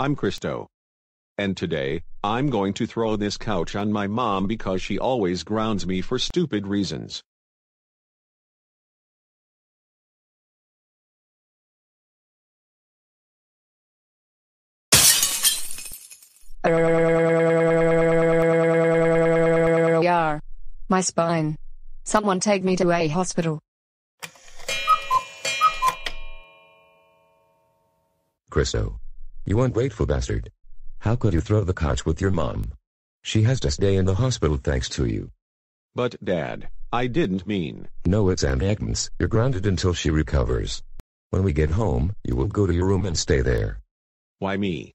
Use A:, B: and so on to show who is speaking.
A: I'm Christo. And today, I'm going to throw this couch on my mom because she always grounds me for stupid reasons.
B: Yar. My spine. Someone take me to a hospital.
C: Christo. You ungrateful bastard. How could you throw the couch with your mom? She has to stay in the hospital thanks to you.
A: But Dad, I didn't mean.
C: No it's and Agnes, you're grounded until she recovers. When we get home, you will go to your room and stay there.
A: Why me?